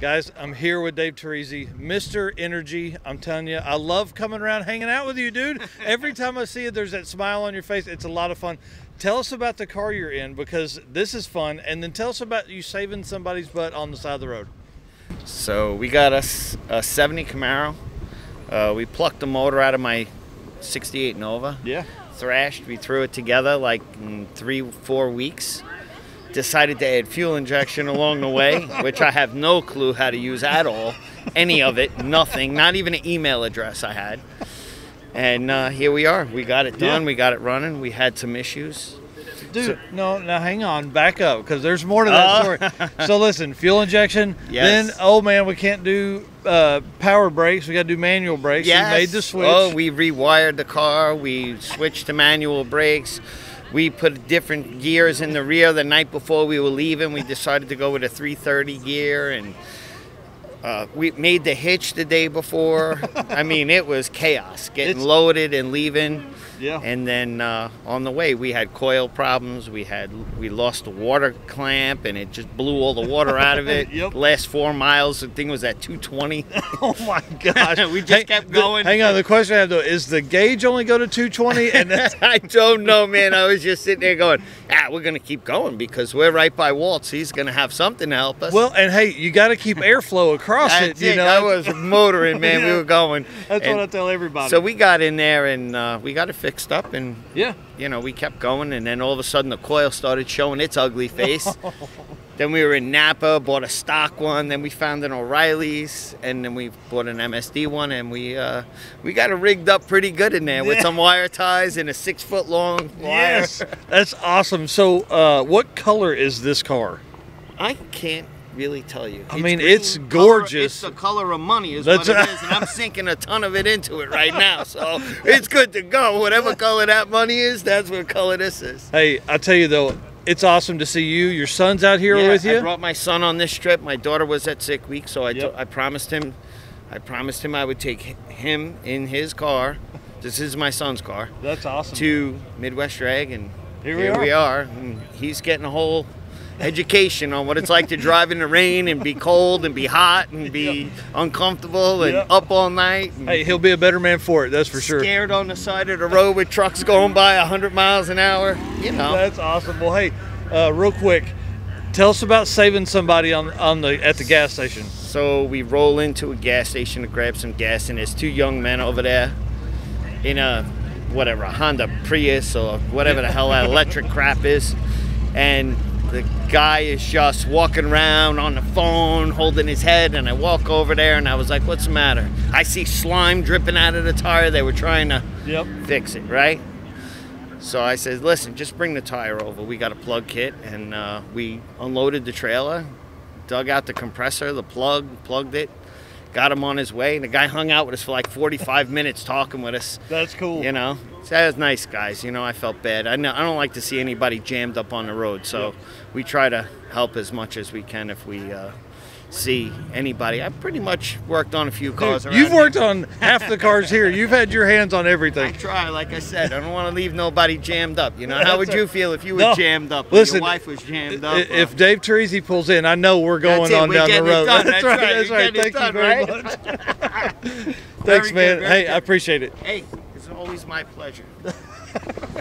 Guys, I'm here with Dave Terrizzi, Mr. Energy. I'm telling you, I love coming around hanging out with you, dude. Every time I see you, there's that smile on your face. It's a lot of fun. Tell us about the car you're in because this is fun, and then tell us about you saving somebody's butt on the side of the road. So we got us a 70 Camaro. Uh, we plucked the motor out of my 68 Nova. Yeah. Thrashed. We threw it together like in three, four weeks. Decided to add fuel injection along the way, which I have no clue how to use at all. Any of it, nothing. Not even an email address I had. And uh, here we are. We got it done. Yeah. We got it running. We had some issues. Dude, no, now hang on, back up, because there's more to that story. so listen, fuel injection. Yes. Then, oh man, we can't do uh, power brakes. We got to do manual brakes. We made the switch. Oh, we rewired the car. We switched to manual brakes. We put different gears in the rear the night before we were leaving. We decided to go with a 330 gear and uh, we made the hitch the day before. I mean, it was chaos getting It's- loaded and leaving. Yeah. And then uh, on the way, we had coil problems. We had we lost the water clamp, and it just blew all the water out of it. Yep. Last four miles, the thing was at 220. Oh my gosh. We just Hang- kept the- going. hang on. The question I have though is the gauge only go to 220? And I don't know, man. I was just sitting there going, ah, we're going to keep going because we're right by Waltz. He's going to have something to help us. well, and hey, you got to keep airflow across it. You it. know, I was motoring, man. We were going. That's And what I tell everybody. So we got in there and uh, we got it fixed up, and yeah. you know we kept going, and then all of a sudden the coil started showing its ugly face. then we were in Napa, bought a stock one. Then we found an O'Reilly's, and then we bought an MSD one, and we uh, we got it rigged up pretty good in there with Yeah. some wire ties and a six foot long wire. Yes, that's awesome. So, uh, what color is this car? I can't really tell you. I It's mean, it's color- gorgeous. it's the color of money, is That's what it is, and I'm sinking a ton of it into it right now. So it's good to go. Whatever color that money is, that's what color this is. Hey, I tell you though, it's awesome to see you. Your son's out here Yeah, with I you. brought my son on this trip. My daughter was at sick week, so I, Yep. I promised him, I promised him I would take him in his car. This is my son's car That's awesome. to Midwest Drag, and Here here, we we are. And he's getting a whole education on what it's like to drive in the rain and be cold and be hot and be uncomfortable and Yep. up all night. Hey, he'll be a better man for it. That's for sure. Scared on the side of the road with trucks going by 100 miles an hour. You know. That's awesome. Well, hey, uh, real quick, tell us about saving somebody on on the at the gas station. So we roll into a gas station to grab some gas, and there's two young men over there in a whatever a Honda Prius or whatever the hell that electric crap is, and the guy is just walking around on the phone, holding his head. And I walk over there, and I was like, "What's the matter?" I see slime dripping out of the tire. They were trying to Yep. fix it, right? So I said, listen, just bring the tire over. We got a plug kit, and uh, we unloaded the trailer, dug out the compressor, the plug, plugged it, got him on his way. And the guy hung out with us for like 45 minutes talking with us. That's cool. You know, so that was nice, guys. You know, I felt bad. I, know, I don't like to see anybody jammed up on the road, so we try to help as much as we can if we uh, see anybody. I pretty much worked on a few cars. Dude, around you've here. worked on half the cars here. You've had your hands on everything. I try, like I said. I don't want to leave nobody jammed up. You know, how would you feel if you were No. jammed up? Listen, your wife was jammed up. or- If Dave Terrizzi pulls in, I know we're going on we're down the road. done. That's That's right. That's right. Thank it you done, very right? much. Thanks, good, man. very Hey, good. I appreciate it. hey, always my pleasure.